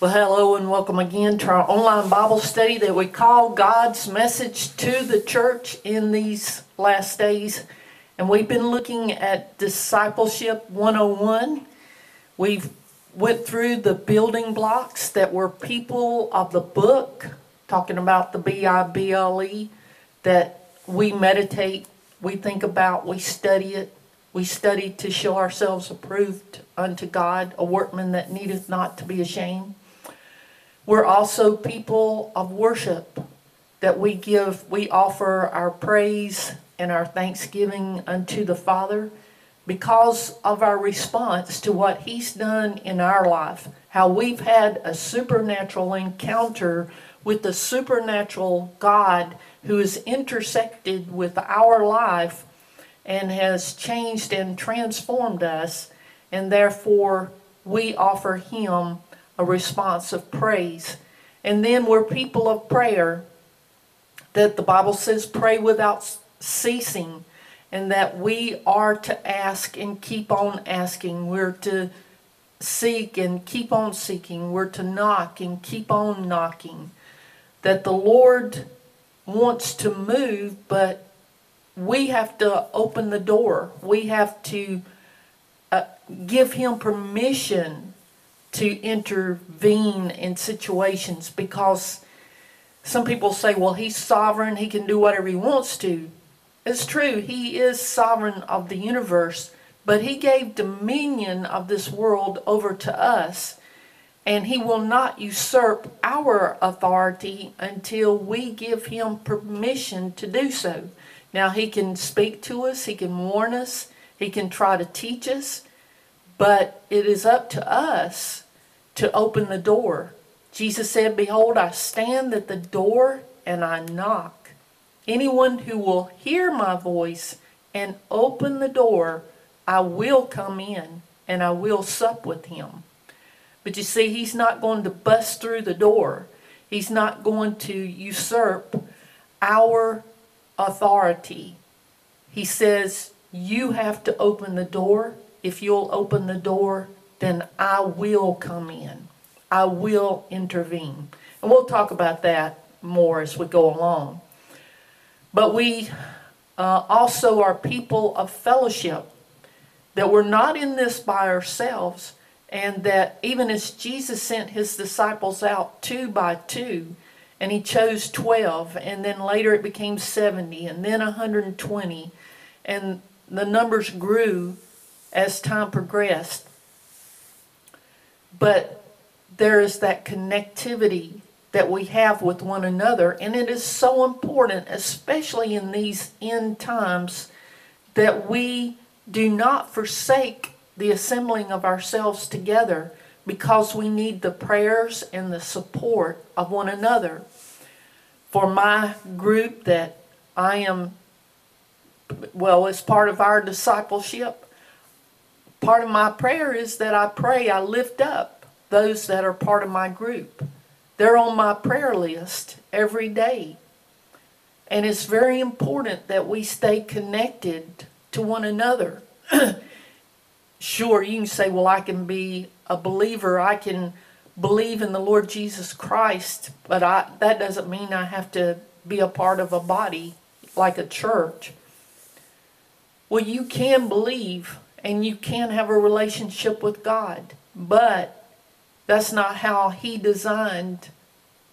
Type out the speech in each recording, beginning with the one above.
Well, hello and welcome again to our online Bible study that we call God's Message to the Church in these last days. And we've been looking at Discipleship 101. We've went through the building blocks that were people of the book, talking about the B-I-B-L-E, that we meditate, we think about, we study it, we study to show ourselves approved unto God, a workman that needeth not to be ashamed. We're also people of worship that we give, we offer our praise and our thanksgiving unto the Father because of our response to what He's done in our life. How we've had a supernatural encounter with the supernatural God who has intersected with our life and has changed and transformed us, and therefore we offer Him a response of praise. And then we're people of prayer that the Bible says pray without ceasing and that we are to ask and keep on asking. We're to seek and keep on seeking. We're to knock and keep on knocking. That the Lord wants to move, but we have to open the door. We have to uh, give Him permission to intervene in situations because some people say, well, he's sovereign, he can do whatever he wants to. It's true, he is sovereign of the universe, but he gave dominion of this world over to us, and he will not usurp our authority until we give him permission to do so. Now, he can speak to us, he can warn us, he can try to teach us, but it is up to us to open the door. Jesus said, Behold, I stand at the door and I knock. Anyone who will hear my voice and open the door, I will come in and I will sup with him. But you see, he's not going to bust through the door. He's not going to usurp our authority. He says, You have to open the door if you'll open the door, then I will come in. I will intervene. And we'll talk about that more as we go along. But we uh, also are people of fellowship, that we're not in this by ourselves, and that even as Jesus sent his disciples out two by two, and he chose 12, and then later it became 70, and then 120, and the numbers grew as time progressed. But there is that connectivity that we have with one another, and it is so important, especially in these end times, that we do not forsake the assembling of ourselves together because we need the prayers and the support of one another. For my group that I am, well, as part of our discipleship, part of my prayer is that I pray, I lift up those that are part of my group. They're on my prayer list every day. And it's very important that we stay connected to one another. sure, you can say, well, I can be a believer. I can believe in the Lord Jesus Christ, but I, that doesn't mean I have to be a part of a body like a church. Well, you can believe and you can have a relationship with God, but that's not how He designed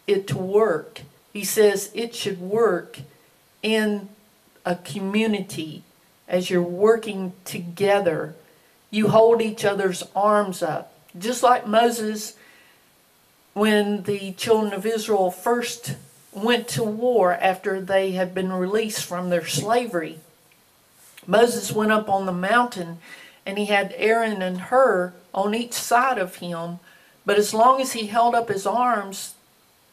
it to work. He says it should work in a community as you're working together. You hold each other's arms up. Just like Moses, when the children of Israel first went to war after they had been released from their slavery, Moses went up on the mountain and he had Aaron and Hur on each side of him. But as long as he held up his arms,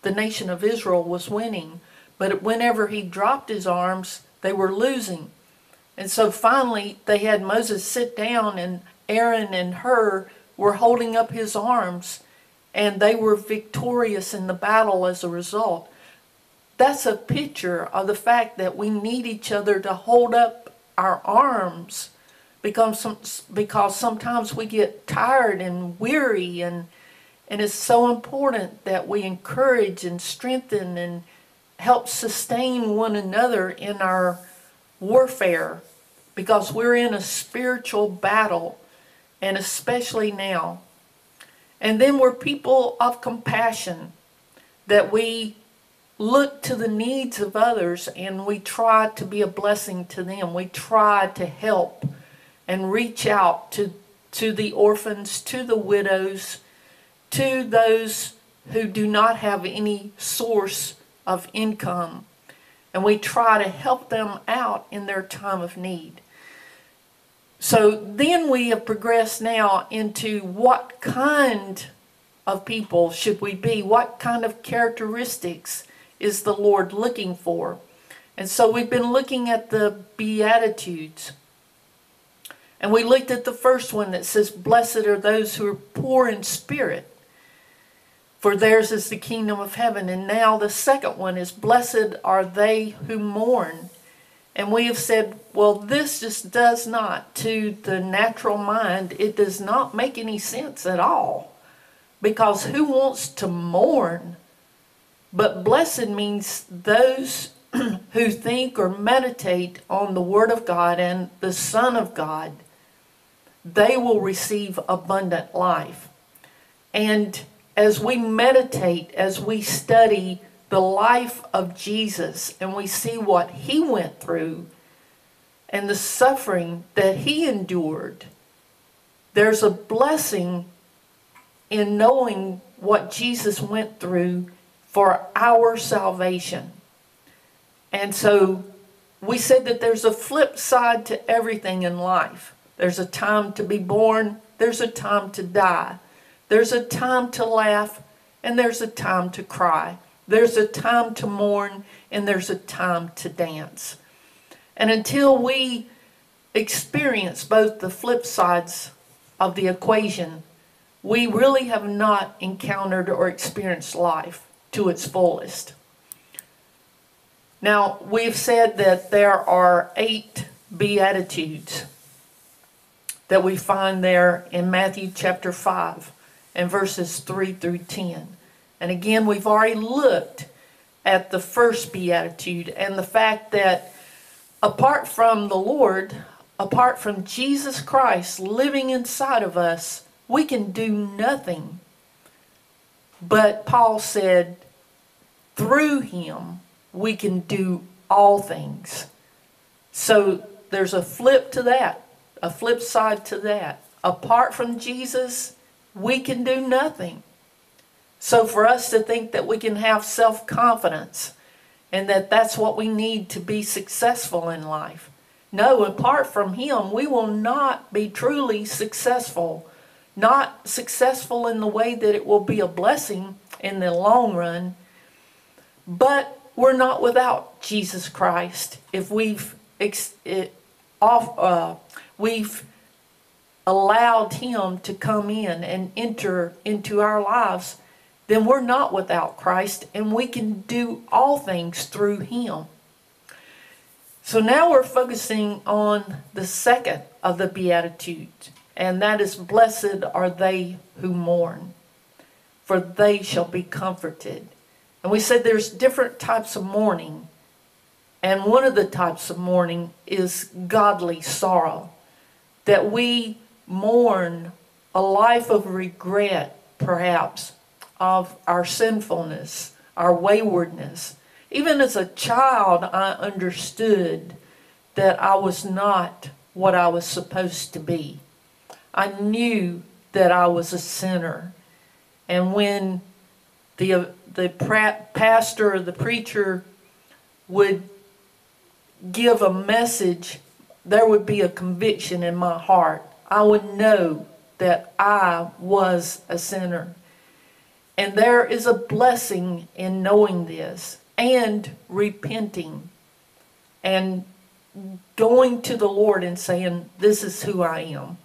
the nation of Israel was winning. But whenever he dropped his arms, they were losing. And so finally, they had Moses sit down, and Aaron and Hur were holding up his arms, and they were victorious in the battle as a result. That's a picture of the fact that we need each other to hold up our arms because some, because sometimes we get tired and weary and And it's so important that we encourage and strengthen and help sustain one another in our warfare because we're in a spiritual battle, and especially now. And then we're people of compassion that we look to the needs of others and we try to be a blessing to them. We try to help and reach out to, to the orphans, to the widows, to those who do not have any source of income. And we try to help them out in their time of need. So then we have progressed now into what kind of people should we be? What kind of characteristics is the Lord looking for? And so we've been looking at the Beatitudes. And we looked at the first one that says, Blessed are those who are poor in spirit, for theirs is the kingdom of heaven. And now the second one is, Blessed are they who mourn. And we have said, well, this just does not, to the natural mind, it does not make any sense at all. Because who wants to mourn? But blessed means those who think or meditate on the Word of God and the Son of God, they will receive abundant life. And as we meditate, as we study the life of Jesus and we see what he went through and the suffering that he endured, there's a blessing in knowing what Jesus went through for our salvation. And so we said that there's a flip side to everything in life. There's a time to be born, there's a time to die. There's a time to laugh, and there's a time to cry. There's a time to mourn, and there's a time to dance. And until we experience both the flip sides of the equation, we really have not encountered or experienced life to its fullest. Now, we've said that there are eight Beatitudes that we find there in Matthew chapter 5 and verses 3 through 10. And again, we've already looked at the first Beatitude and the fact that apart from the Lord, apart from Jesus Christ living inside of us, we can do nothing. But Paul said, through him, we can do all things. So there's a flip to that, a flip side to that. Apart from Jesus, we can do nothing. So for us to think that we can have self-confidence and that that's what we need to be successful in life. No, apart from him, we will not be truly successful not successful in the way that it will be a blessing in the long run, but we're not without Jesus Christ if we've it, off, uh, we've allowed Him to come in and enter into our lives, then we're not without Christ, and we can do all things through Him. So now we're focusing on the second of the Beatitudes and that is, Blessed are they who mourn, for they shall be comforted. And we said there's different types of mourning, and one of the types of mourning is godly sorrow, that we mourn a life of regret, perhaps, of our sinfulness, our waywardness. Even as a child, I understood that I was not what I was supposed to be. I knew that I was a sinner. And when the, uh, the pastor or the preacher would give a message, there would be a conviction in my heart. I would know that I was a sinner. And there is a blessing in knowing this and repenting and going to the Lord and saying, This is who I am.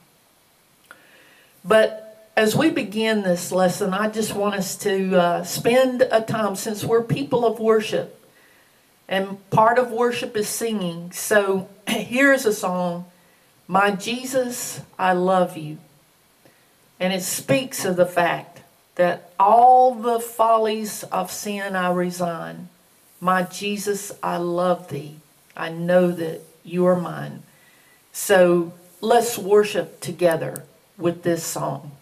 But as we begin this lesson, I just want us to uh, spend a time, since we're people of worship, and part of worship is singing. So here's a song, My Jesus, I Love You. And it speaks of the fact that all the follies of sin I resign. My Jesus, I love thee. I know that you are mine. So let's worship together with this song.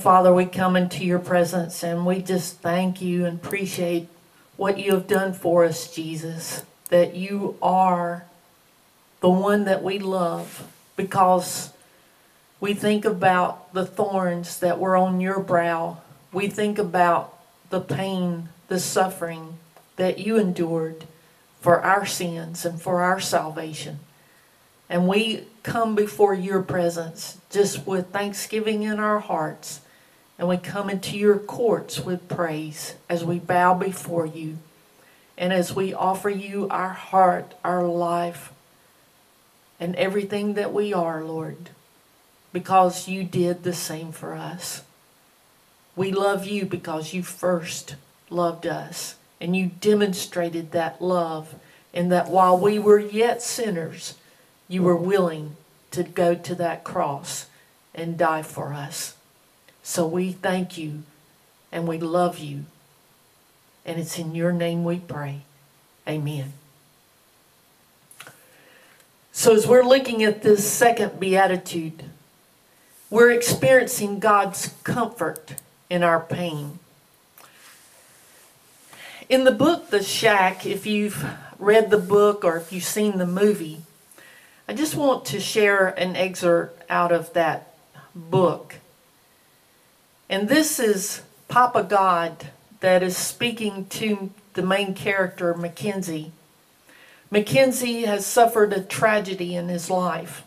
Father, we come into your presence and we just thank you and appreciate what you have done for us, Jesus. That you are the one that we love because we think about the thorns that were on your brow. We think about the pain, the suffering that you endured for our sins and for our salvation. And we come before your presence just with thanksgiving in our hearts. And we come into your courts with praise as we bow before you and as we offer you our heart, our life, and everything that we are, Lord, because you did the same for us. We love you because you first loved us, and you demonstrated that love, and that while we were yet sinners, you were willing to go to that cross and die for us. So we thank you and we love you. And it's in your name we pray. Amen. So, as we're looking at this second beatitude, we're experiencing God's comfort in our pain. In the book The Shack, if you've read the book or if you've seen the movie, I just want to share an excerpt out of that book. And this is Papa God that is speaking to the main character, Mackenzie. Mackenzie has suffered a tragedy in his life,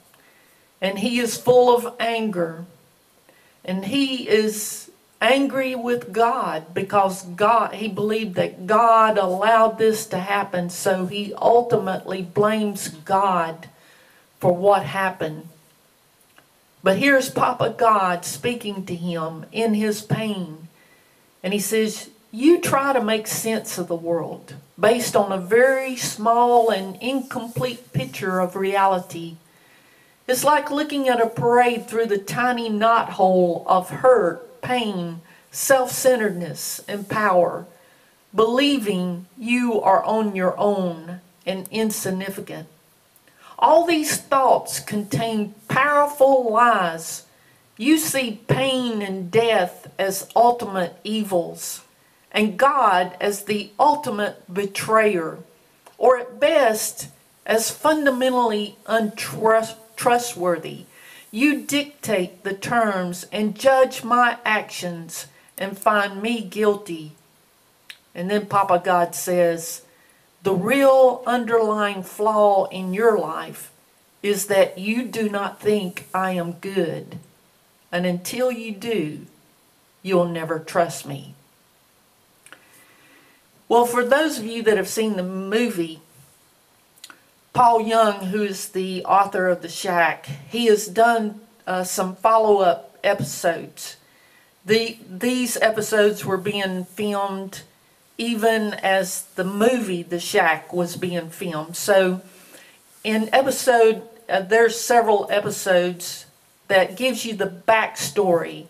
and he is full of anger. And he is angry with God because God he believed that God allowed this to happen, so he ultimately blames God for what happened. But here's Papa God speaking to him in his pain. And he says, You try to make sense of the world based on a very small and incomplete picture of reality. It's like looking at a parade through the tiny knothole of hurt, pain, self centeredness, and power, believing you are on your own and insignificant. All these thoughts contain powerful lies. You see pain and death as ultimate evils, and God as the ultimate betrayer, or at best, as fundamentally untrustworthy. You dictate the terms and judge my actions and find me guilty. And then Papa God says, the real underlying flaw in your life is that you do not think I am good. And until you do, you'll never trust me. Well, for those of you that have seen the movie, Paul Young, who is the author of The Shack, he has done uh, some follow up episodes. The, these episodes were being filmed even as the movie The Shack was being filmed. So in episode, uh, there's several episodes that gives you the backstory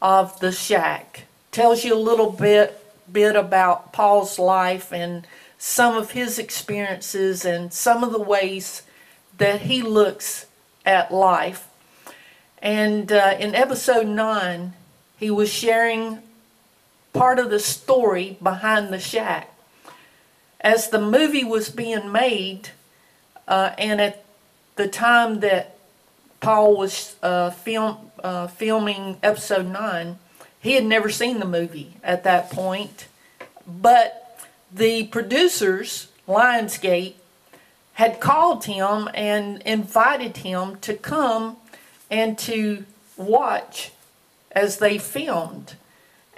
of The Shack. Tells you a little bit bit about Paul's life and some of his experiences and some of the ways that he looks at life. And uh, in episode 9, he was sharing part of the story behind the shack. As the movie was being made, uh, and at the time that Paul was uh, film, uh, filming episode 9, he had never seen the movie at that point. But the producers, Lionsgate, had called him and invited him to come and to watch as they filmed.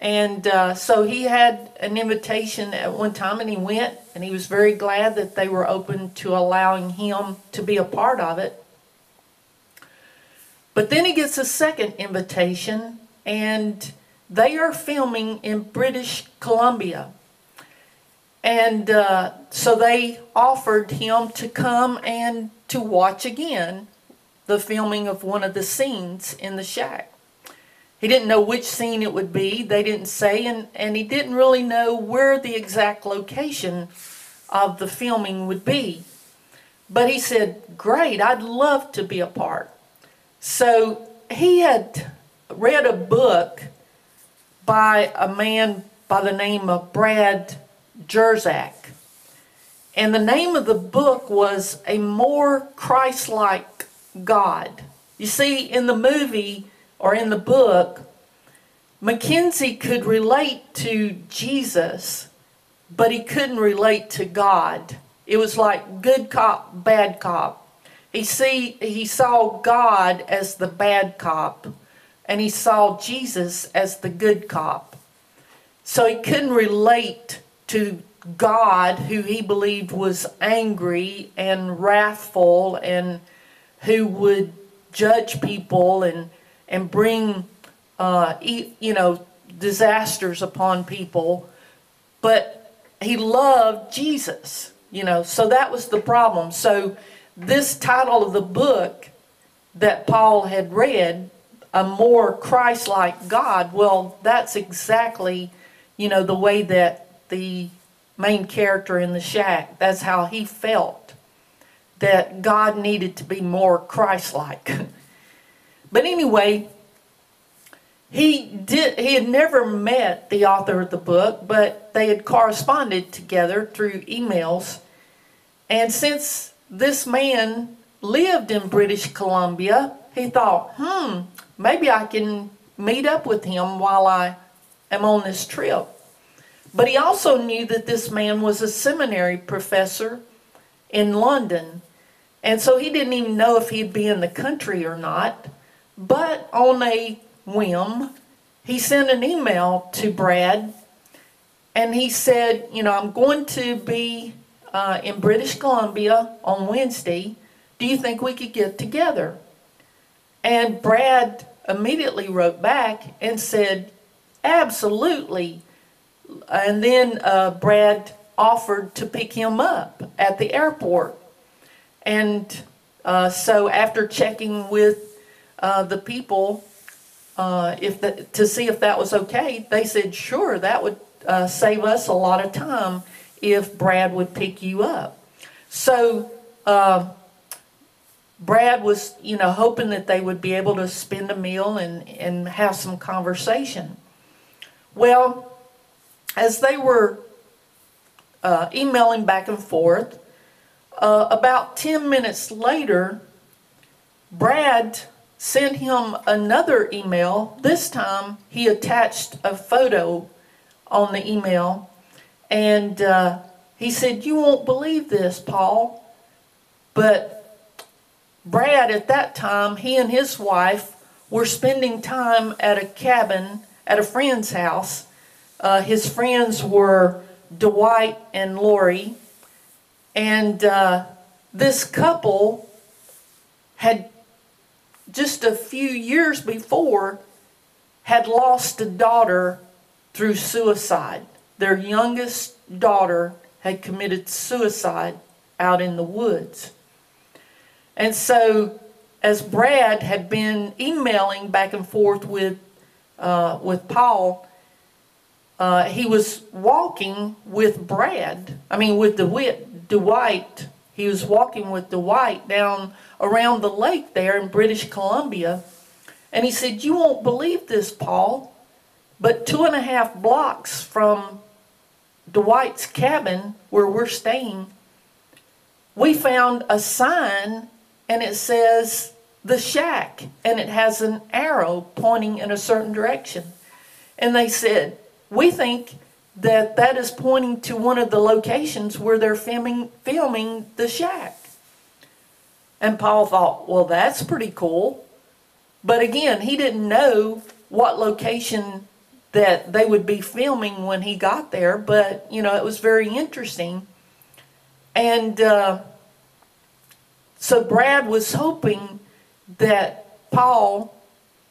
And uh, so he had an invitation at one time and he went and he was very glad that they were open to allowing him to be a part of it. But then he gets a second invitation and they are filming in British Columbia. And uh, so they offered him to come and to watch again the filming of one of the scenes in the shack. He didn't know which scene it would be. They didn't say, and, and he didn't really know where the exact location of the filming would be. But he said, Great, I'd love to be a part. So he had read a book by a man by the name of Brad Jersak. And the name of the book was A More Christ Like God. You see, in the movie, or in the book, Mackenzie could relate to Jesus, but he couldn't relate to God. It was like good cop, bad cop. He see he saw God as the bad cop and he saw Jesus as the good cop. So he couldn't relate to God who he believed was angry and wrathful and who would judge people and and bring uh, you know disasters upon people but he loved Jesus you know so that was the problem so this title of the book that Paul had read, a more Christ-like God, well, that's exactly, you know, the way that the main character in the shack, that's how he felt, that God needed to be more Christ-like. but anyway, he did he had never met the author of the book, but they had corresponded together through emails. And since this man lived in British Columbia, he thought, hmm, maybe I can meet up with him while I am on this trip. But he also knew that this man was a seminary professor in London. And so he didn't even know if he'd be in the country or not. But on a whim, he sent an email to Brad and he said, you know, I'm going to be uh, in British Columbia on Wednesday. Do you think we could get together? And Brad immediately wrote back and said, absolutely. And then uh, Brad offered to pick him up at the airport. And uh, so after checking with uh, the people uh, if the, to see if that was okay, they said, sure, that would uh, save us a lot of time if Brad would pick you up. So uh, Brad was, you know, hoping that they would be able to spend a meal and, and have some conversation. Well, as they were uh, emailing back and forth, uh, about 10 minutes later, Brad sent him another email. This time he attached a photo on the email and uh, he said, You won't believe this, Paul. But Brad, at that time, he and his wife were spending time at a cabin at a friend's house. Uh, his friends were Dwight and Lori. And uh, this couple had just a few years before had lost a daughter through suicide their youngest daughter had committed suicide out in the woods. And so, as Brad had been emailing back and forth with, uh, with Paul, uh, he was walking with Brad, I mean, with DeWitt, Dwight. He was walking with Dwight down around the lake there in British Columbia. And he said, You won't believe this, Paul, but two and a half blocks from Dwight's cabin where we're staying, we found a sign and it says the shack and it has an arrow pointing in a certain direction. And they said, we think that that is pointing to one of the locations where they're filming, filming the shack. And Paul thought, well, that's pretty cool. But again, he didn't know what location that they would be filming when he got there, but you know, it was very interesting. And uh, so Brad was hoping that Paul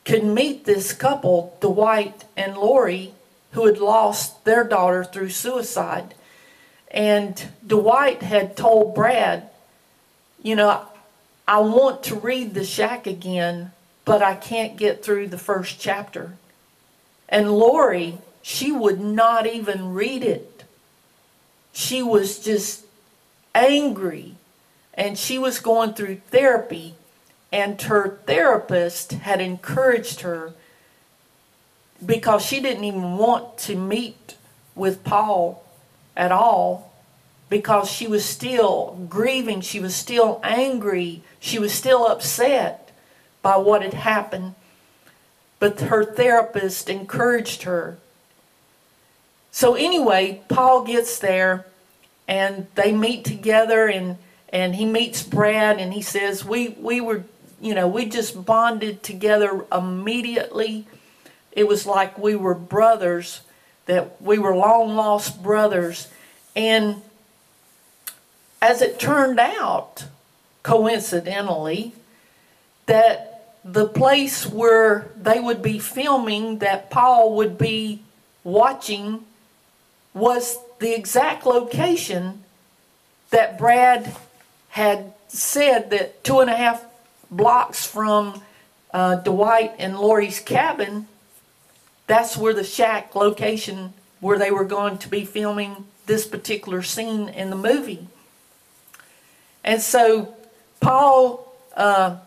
could meet this couple, Dwight and Lori, who had lost their daughter through suicide. And Dwight had told Brad, you know, I want to read The Shack again, but I can't get through the first chapter. And Lori, she would not even read it. She was just angry. And she was going through therapy. And her therapist had encouraged her because she didn't even want to meet with Paul at all because she was still grieving. She was still angry. She was still upset by what had happened. But her therapist encouraged her. So anyway, Paul gets there and they meet together and and he meets Brad and he says, we, we were, you know, we just bonded together immediately. It was like we were brothers, that we were long lost brothers. And as it turned out, coincidentally, that the place where they would be filming, that Paul would be watching, was the exact location that Brad had said that two and a half blocks from uh, Dwight and Lori's cabin, that's where the shack location where they were going to be filming this particular scene in the movie. And so Paul uh,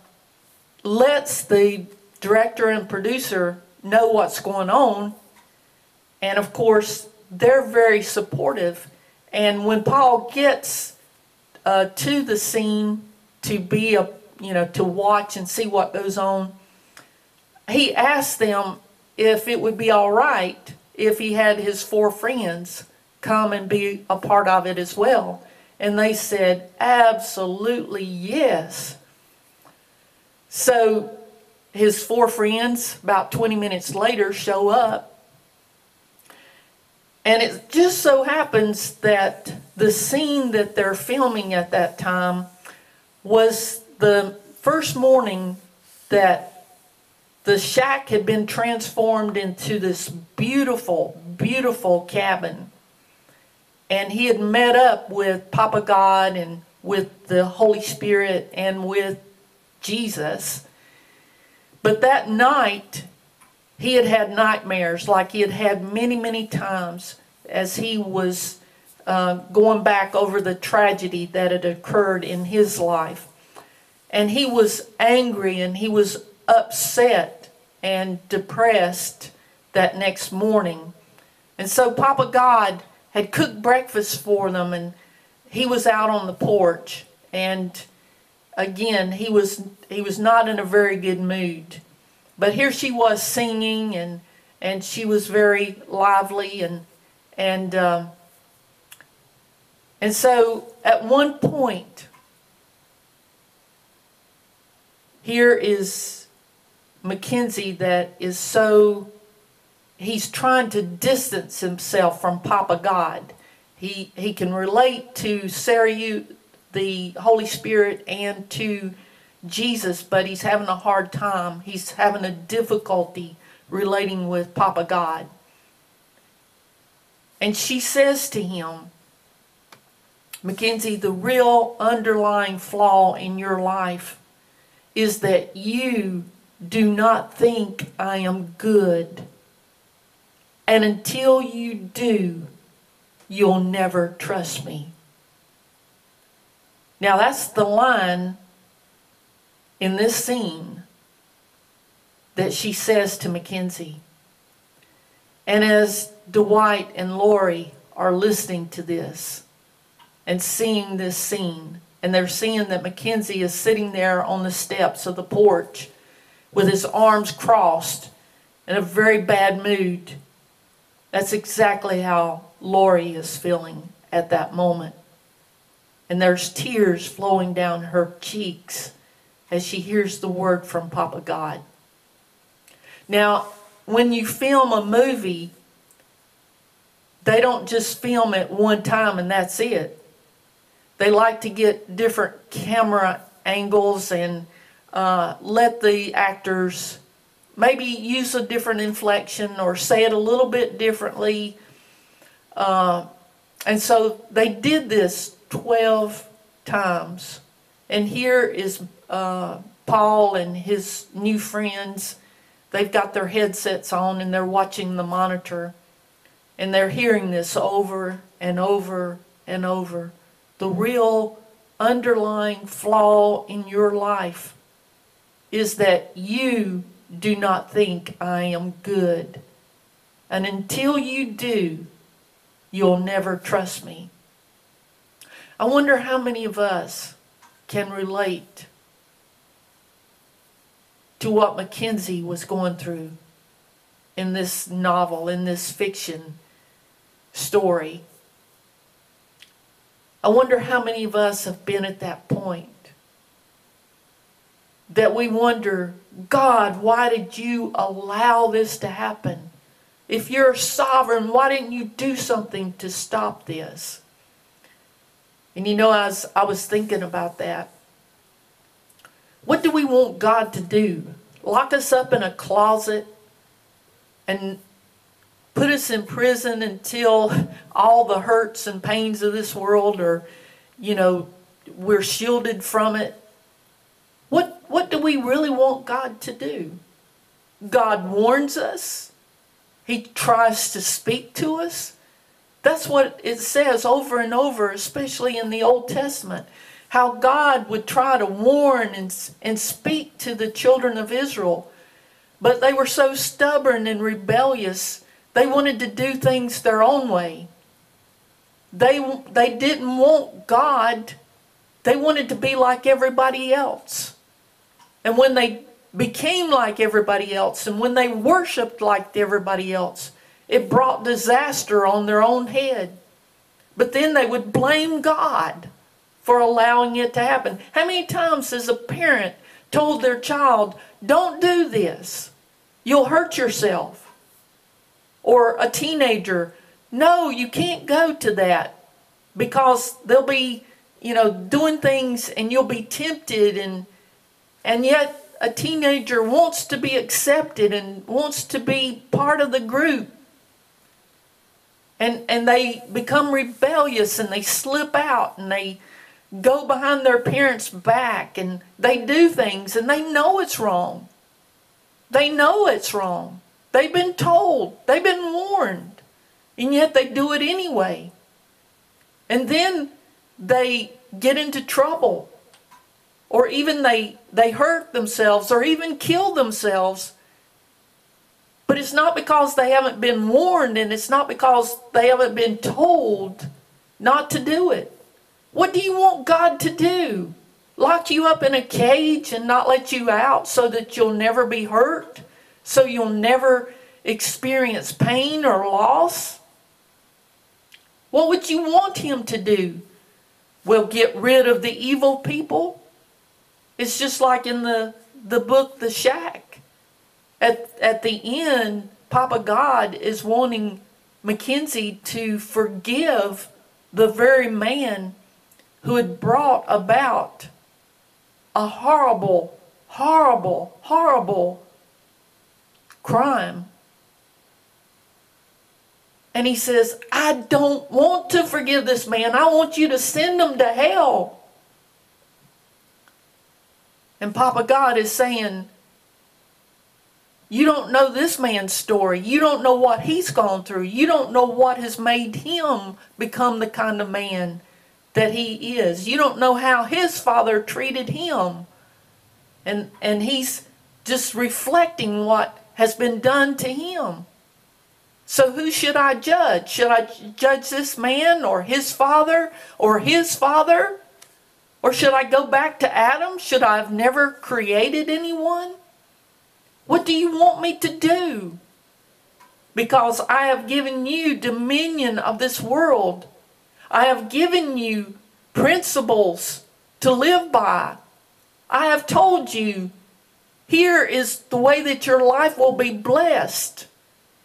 lets the director and producer know what's going on. And of course, they're very supportive. And when Paul gets uh, to the scene to be a, you know, to watch and see what goes on, he asks them if it would be all right if he had his four friends come and be a part of it as well. And they said, absolutely yes. So his four friends, about 20 minutes later, show up. And it just so happens that the scene that they're filming at that time was the first morning that the shack had been transformed into this beautiful, beautiful cabin and he had met up with Papa God and with the Holy Spirit and with Jesus. But that night, he had had nightmares like he had had many, many times as he was uh, going back over the tragedy that had occurred in his life. And he was angry and he was upset and depressed that next morning. And so Papa God had cooked breakfast for them and he was out on the porch and again he was he was not in a very good mood but here she was singing and and she was very lively and and uh, and so at one point here is Mackenzie that is so he's trying to distance himself from Papa God. He, he can relate to Sarah, the Holy Spirit, and to Jesus, but he's having a hard time. He's having a difficulty relating with Papa God. And she says to him, Mackenzie, the real underlying flaw in your life is that you do not think I am good. And until you do, you'll never trust me. Now, that's the line in this scene that she says to Mackenzie. And as Dwight and Lori are listening to this and seeing this scene, and they're seeing that Mackenzie is sitting there on the steps of the porch with his arms crossed in a very bad mood that's exactly how Lori is feeling at that moment. And there's tears flowing down her cheeks as she hears the word from Papa God. Now, when you film a movie, they don't just film it one time and that's it. They like to get different camera angles and uh, let the actors maybe use a different inflection or say it a little bit differently. Uh, and so they did this 12 times. And here is uh, Paul and his new friends. They've got their headsets on and they're watching the monitor. And they're hearing this over and over and over. The real underlying flaw in your life is that you do not think I am good. And until you do, you'll never trust me. I wonder how many of us can relate to what Mackenzie was going through in this novel, in this fiction story. I wonder how many of us have been at that point. That we wonder, God, why did you allow this to happen? If you're sovereign, why didn't you do something to stop this? And you know, as I was thinking about that, what do we want God to do? Lock us up in a closet and put us in prison until all the hurts and pains of this world are, you know, we're shielded from it. What, what do we really want God to do? God warns us. He tries to speak to us. That's what it says over and over, especially in the Old Testament. How God would try to warn and, and speak to the children of Israel. But they were so stubborn and rebellious they wanted to do things their own way. They, they didn't want God. They wanted to be like everybody else. And when they became like everybody else and when they worshiped like everybody else, it brought disaster on their own head. But then they would blame God for allowing it to happen. How many times has a parent told their child, don't do this, you'll hurt yourself? or a teenager, no, you can't go to that because they'll be, you know, doing things and you'll be tempted and and yet a teenager wants to be accepted and wants to be part of the group. And and they become rebellious and they slip out and they go behind their parents' back and they do things and they know it's wrong. They know it's wrong. They've been told, they've been warned, and yet they do it anyway. And then they get into trouble, or even they, they hurt themselves, or even kill themselves. But it's not because they haven't been warned, and it's not because they haven't been told not to do it. What do you want God to do? Lock you up in a cage and not let you out so that you'll never be hurt? so you'll never experience pain or loss? What would you want him to do? Well, get rid of the evil people? It's just like in the, the book The Shack. At, at the end, Papa God is wanting Mackenzie to forgive the very man who had brought about a horrible, horrible, horrible crime. And he says, I don't want to forgive this man. I want you to send him to hell. And Papa God is saying, You don't know this man's story. You don't know what he's gone through. You don't know what has made him become the kind of man that he is. You don't know how his father treated him. And, and he's just reflecting what has been done to him. So who should I judge? Should I judge this man or his father or his father? Or should I go back to Adam? Should I have never created anyone? What do you want me to do? Because I have given you dominion of this world. I have given you principles to live by. I have told you here is the way that your life will be blessed.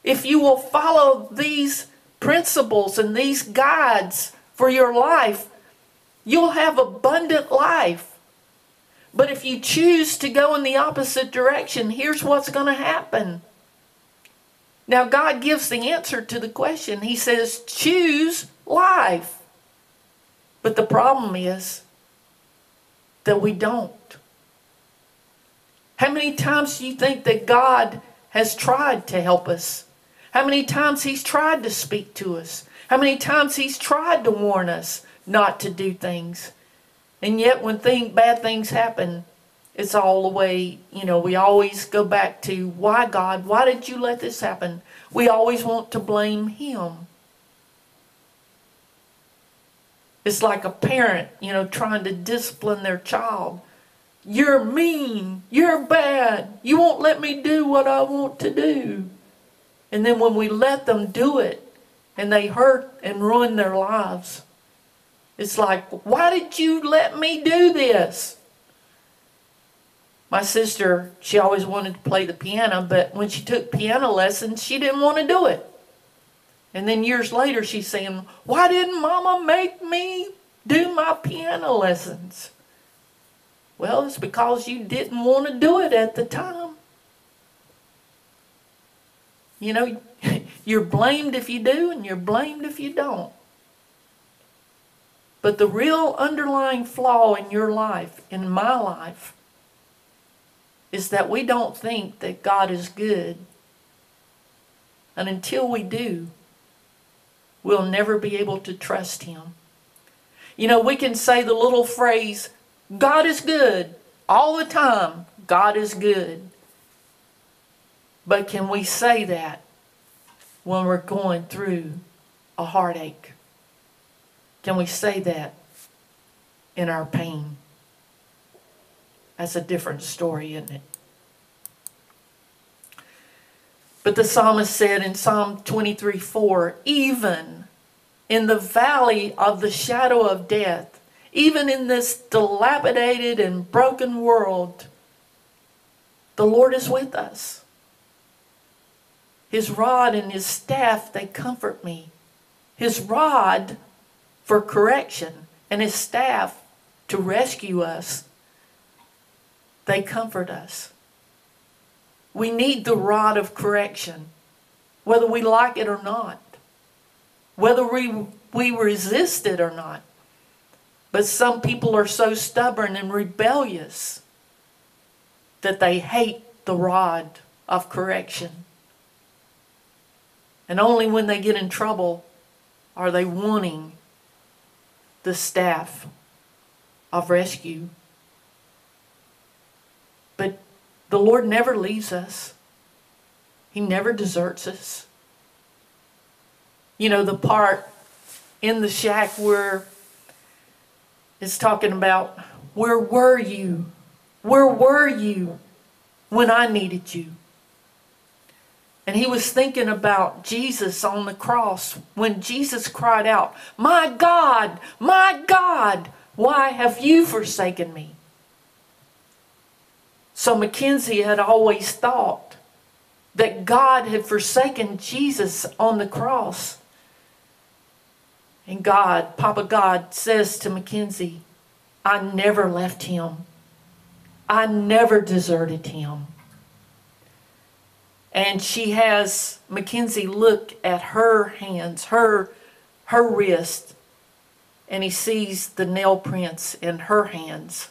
If you will follow these principles and these guides for your life, you'll have abundant life. But if you choose to go in the opposite direction, here's what's going to happen. Now, God gives the answer to the question. He says, choose life. But the problem is that we don't. How many times do you think that God has tried to help us? How many times He's tried to speak to us? How many times He's tried to warn us not to do things? And yet, when thing, bad things happen, it's all the way, you know, we always go back to, why God? Why did you let this happen? We always want to blame Him. It's like a parent, you know, trying to discipline their child. You're mean. You're bad. You won't let me do what I want to do. And then when we let them do it and they hurt and ruin their lives, It's like, why did you let me do this? My sister, she always wanted to play the piano, but when she took piano lessons, she didn't want to do it. And then years later, she's saying, Why didn't Mama make me do my piano lessons? Well, it's because you didn't want to do it at the time. You know, you're blamed if you do, and you're blamed if you don't. But the real underlying flaw in your life, in my life, is that we don't think that God is good. And until we do, we'll never be able to trust Him. You know, we can say the little phrase, God is good, all the time. God is good. But can we say that when we're going through a heartache? Can we say that in our pain? That's a different story, isn't it? But the psalmist said in Psalm 23 4, even in the valley of the shadow of death, even in this dilapidated and broken world, the Lord is with us. His rod and his staff, they comfort me. His rod for correction and his staff to rescue us, they comfort us. We need the rod of correction, whether we like it or not, whether we, we resist it or not. But some people are so stubborn and rebellious that they hate the rod of correction. And only when they get in trouble are they wanting the staff of rescue. But the Lord never leaves us. He never deserts us. You know, the part in the shack where it's talking about, where were you? Where were you when I needed you? And he was thinking about Jesus on the cross when Jesus cried out, My God, my God, why have you forsaken me? So Mackenzie had always thought that God had forsaken Jesus on the cross. And God, Papa God, says to Mackenzie, I never left him. I never deserted him. And she has Mackenzie look at her hands, her, her wrist, and he sees the nail prints in her hands.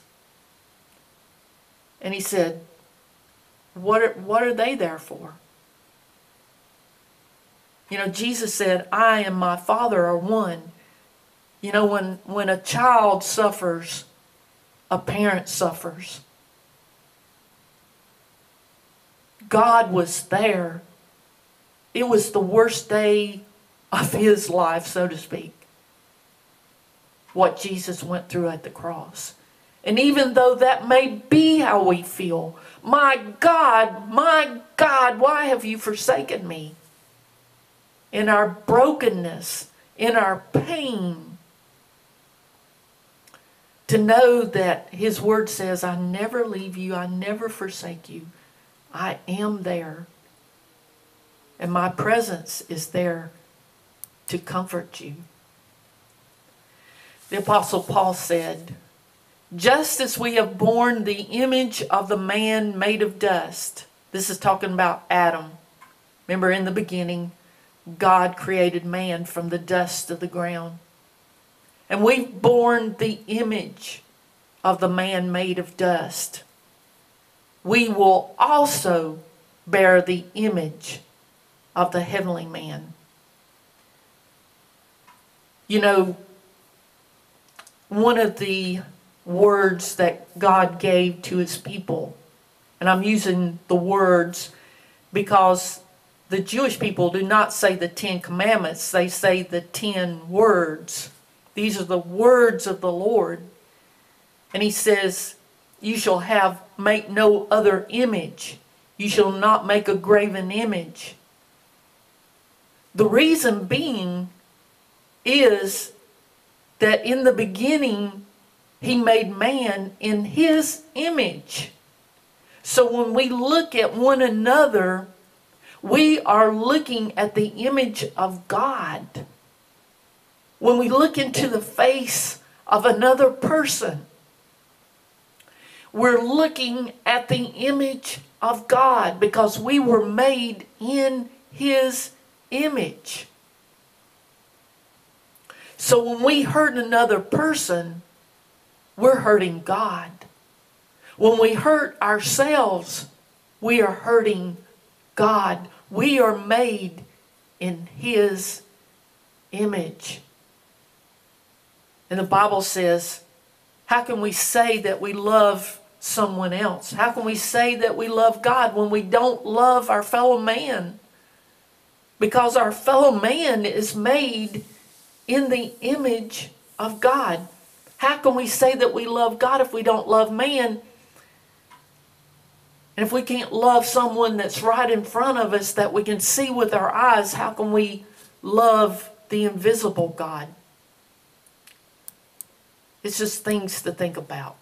And he said, what are, what are they there for? You know, Jesus said, I and my Father are one. You know, when, when a child suffers, a parent suffers. God was there. It was the worst day of his life, so to speak, what Jesus went through at the cross. And even though that may be how we feel, my God, my God, why have you forsaken me? In our brokenness, in our pain, to know that His Word says, I never leave you, I never forsake you. I am there. And my presence is there to comfort you. The Apostle Paul said, Just as we have borne the image of the man made of dust, this is talking about Adam. Remember, in the beginning, God created man from the dust of the ground. And we've borne the image of the man made of dust we will also bear the image of the heavenly man. You know, one of the words that God gave to his people, and I'm using the words because the Jewish people do not say the Ten Commandments, they say the Ten Words. These are the words of the Lord. And he says, You shall have make no other image. You shall not make a graven image. The reason being is that in the beginning he made man in his image. So when we look at one another, we are looking at the image of God. When we look into the face of another person, we're looking at the image of God because we were made in His image. So when we hurt another person, we're hurting God. When we hurt ourselves, we are hurting God. We are made in His image. And the Bible says, how can we say that we love someone else? How can we say that we love God when we don't love our fellow man? Because our fellow man is made in the image of God. How can we say that we love God if we don't love man? And if we can't love someone that's right in front of us that we can see with our eyes, how can we love the invisible God? It's just things to think about.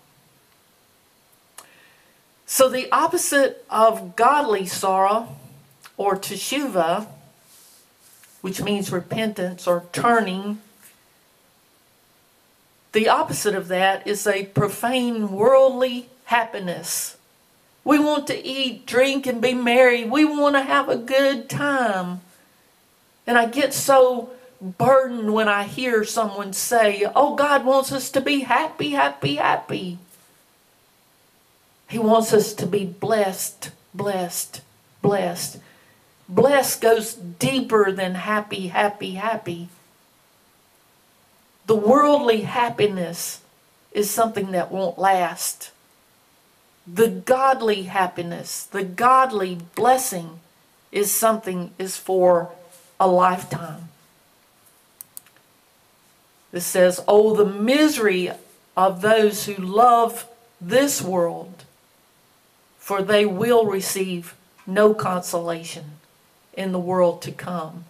So the opposite of godly sorrow or teshuva, which means repentance or turning, the opposite of that is a profane worldly happiness. We want to eat, drink, and be merry. We want to have a good time. And I get so burdened when I hear someone say, Oh, God wants us to be happy, happy, happy. He wants us to be blessed, blessed, blessed. Blessed goes deeper than happy, happy, happy. The worldly happiness is something that won't last. The godly happiness, the godly blessing is something is for a lifetime. It says, Oh, the misery of those who love this world, for they will receive no consolation in the world to come.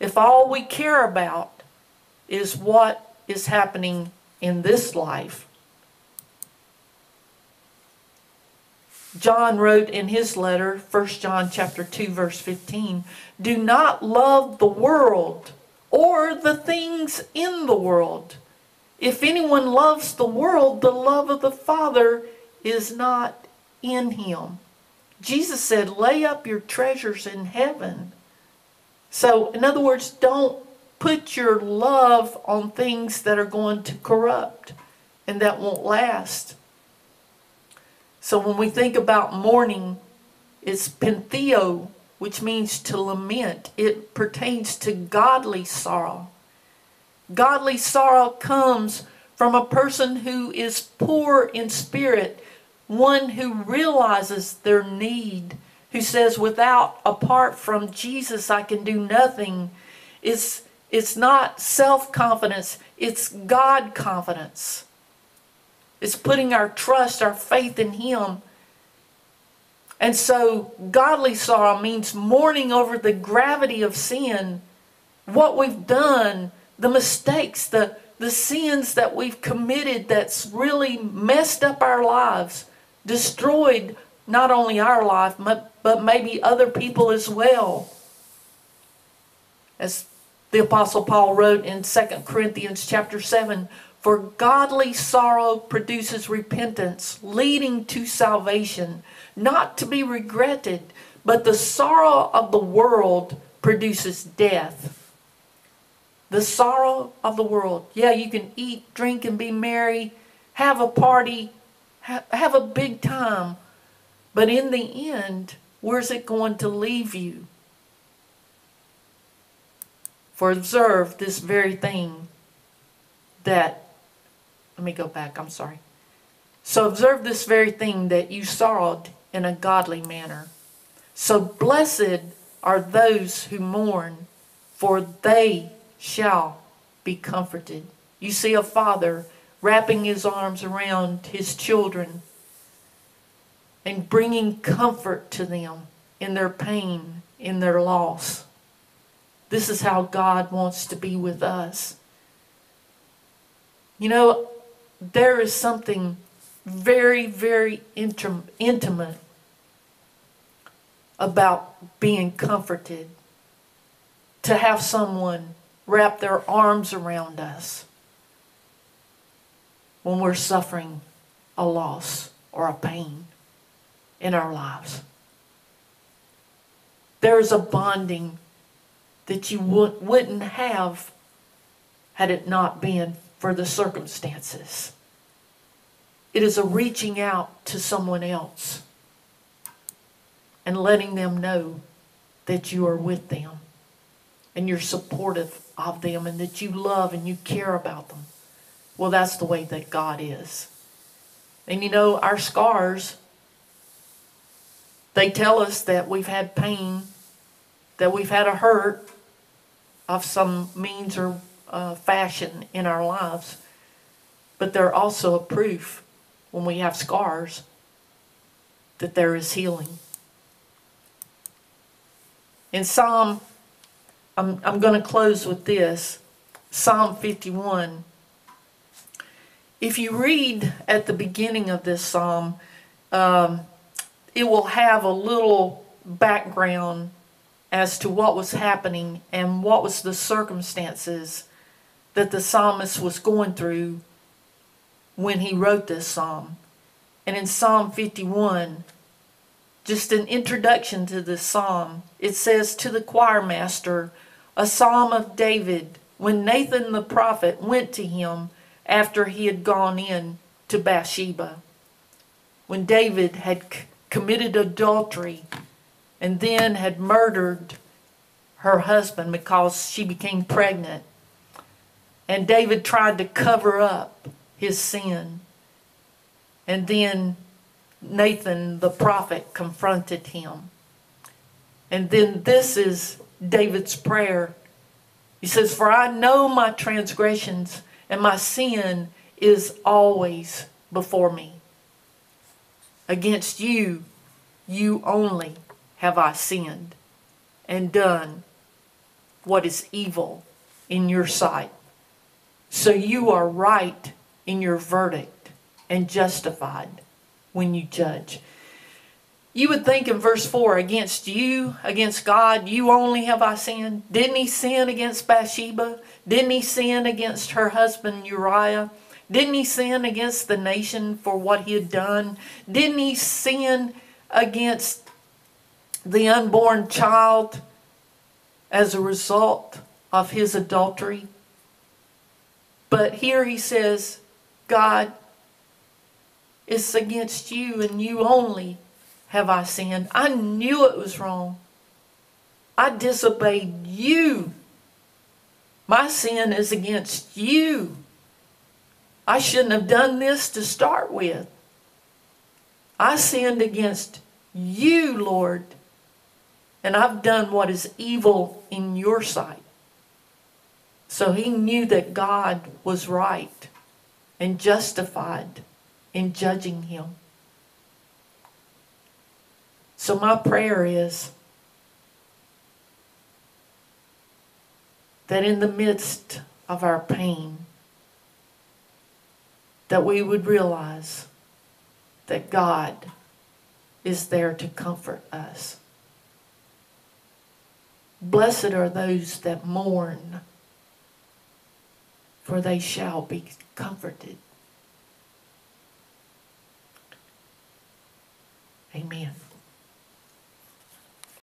If all we care about is what is happening in this life, John wrote in his letter, 1 John chapter 2 verse 15, do not love the world or the things in the world. If anyone loves the world, the love of the Father is not in him. Jesus said, lay up your treasures in heaven. So, in other words, don't put your love on things that are going to corrupt and that won't last. So when we think about mourning, it's pentheo, which means to lament. It pertains to godly sorrow. Godly sorrow comes from a person who is poor in spirit, one who realizes their need, who says, without, apart from Jesus, I can do nothing. is it's not self-confidence, it's God confidence. It's putting our trust, our faith in Him and so, godly sorrow means mourning over the gravity of sin, what we've done, the mistakes, the, the sins that we've committed that's really messed up our lives, destroyed not only our life, but, but maybe other people as well. As the Apostle Paul wrote in 2 Corinthians chapter 7, for godly sorrow produces repentance, leading to salvation not to be regretted, but the sorrow of the world produces death. The sorrow of the world. Yeah, you can eat, drink, and be merry, have a party, ha have a big time, but in the end, where's it going to leave you? For observe this very thing that, let me go back, I'm sorry. So observe this very thing that you sorrowed in a godly manner. So blessed are those who mourn, for they shall be comforted. You see a father wrapping his arms around his children and bringing comfort to them in their pain, in their loss. This is how God wants to be with us. You know, there is something very, very intim- intimate about being comforted. To have someone wrap their arms around us when we're suffering a loss or a pain in our lives. There's a bonding that you would, wouldn't have had it not been for the circumstances. It is a reaching out to someone else and letting them know that you are with them and you're supportive of them and that you love and you care about them. Well, that's the way that God is. And you know, our scars, they tell us that we've had pain, that we've had a hurt of some means or uh, fashion in our lives. But they're also a proof when we have scars that there is healing. In Psalm, I'm, I'm going to close with this Psalm 51. If you read at the beginning of this psalm, um, it will have a little background as to what was happening and what was the circumstances that the psalmist was going through when he wrote this psalm. And in Psalm 51, just an introduction to this psalm, it says to the choir master, a psalm of David, when Nathan the prophet went to him after he had gone in to Bathsheba. When David had c- committed adultery and then had murdered her husband because she became pregnant. And David tried to cover up his sin. And then Nathan the prophet confronted him. And then this is David's prayer. He says, For I know my transgressions, and my sin is always before me. Against you, you only have I sinned and done what is evil in your sight. So you are right in your verdict and justified when you judge. You would think in verse 4 against you, against God, you only have I sinned. Didn't he sin against Bathsheba? Didn't he sin against her husband Uriah? Didn't he sin against the nation for what he had done? Didn't he sin against the unborn child as a result of his adultery? But here he says, God, it's against you and you only have I sinned. I knew it was wrong. I disobeyed you. My sin is against you. I shouldn't have done this to start with. I sinned against you, Lord, and I've done what is evil in your sight. So he knew that God was right and justified in judging him. So my prayer is that in the midst of our pain, that we would realize that God is there to comfort us. Blessed are those that mourn, for they shall be comforted. Amen.